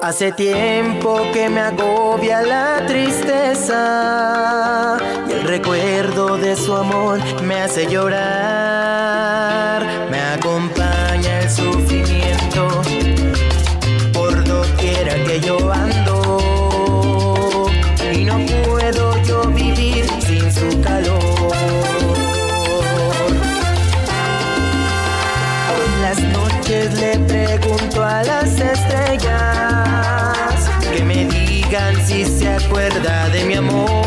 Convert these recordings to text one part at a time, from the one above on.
Hace tiempo que me agobia la tristeza y el recuerdo de su amor me hace llorar. Me acompaña le pregunto a las estrellas que me digan si se acuerda de mi amor.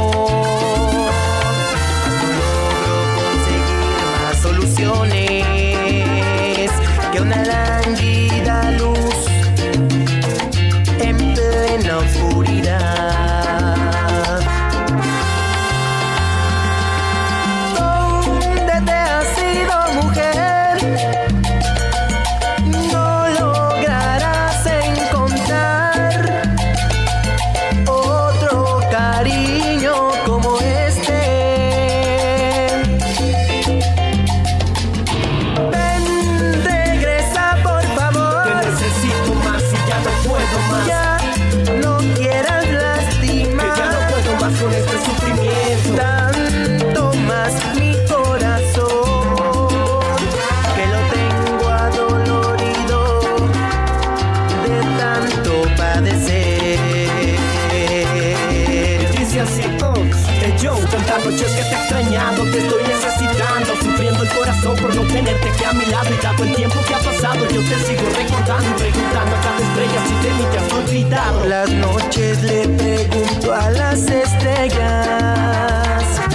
Corazón por no tenerte aquí a mi lado y dado el tiempo que ha pasado, yo te sigo recordando preguntando a cada estrella si de mí te has olvidado. Las noches le pregunto a las estrellas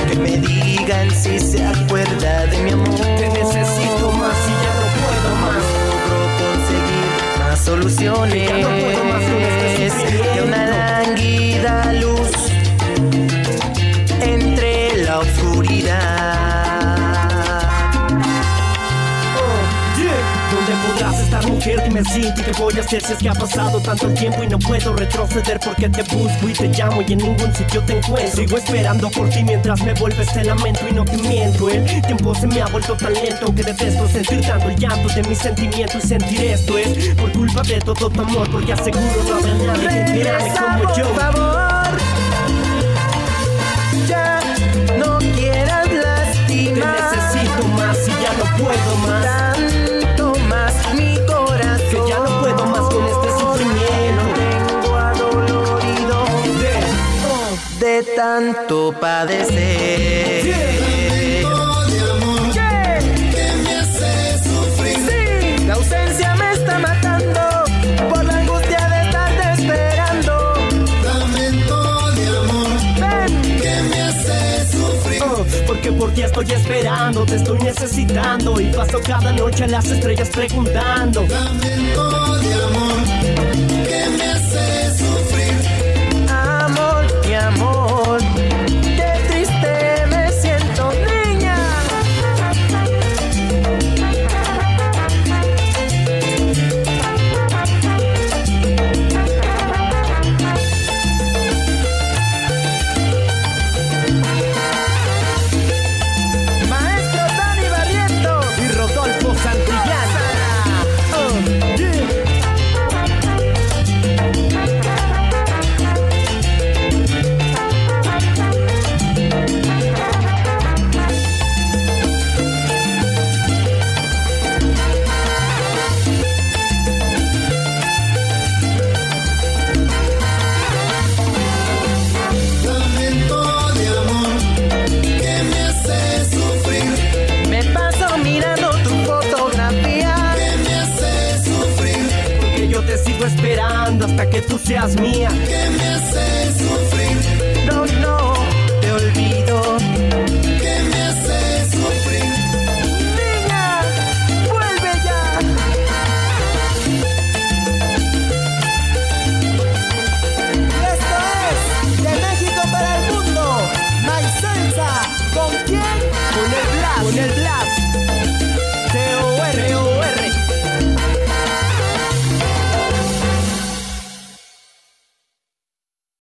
que me digan si se acuerda de mi amor. Te necesito más y ya no puedo más. logro conseguir más soluciones Dime sí, ¿y qué voy a hacer si es que ha pasado tanto tiempo y no puedo retroceder porque te busco y te llamo y en ningún sitio te encuentro. Sigo esperando por ti mientras me vuelve este lamento y no te miento El tiempo se me ha vuelto tan lento que detesto sentir tanto el llanto de mis sentimientos y sentir esto es por culpa de todo tu amor porque aseguro no habrá nadie que te como yo De- de tanto padecer. Yeah. Sí, la ausencia me está matando por la angustia de estarte esperando. Ven, Oh, porque por ti estoy esperando, te estoy necesitando y paso cada noche a las estrellas preguntando. amor, sigo esperando hasta que tú seas mía. Que me haces sufrir. No, no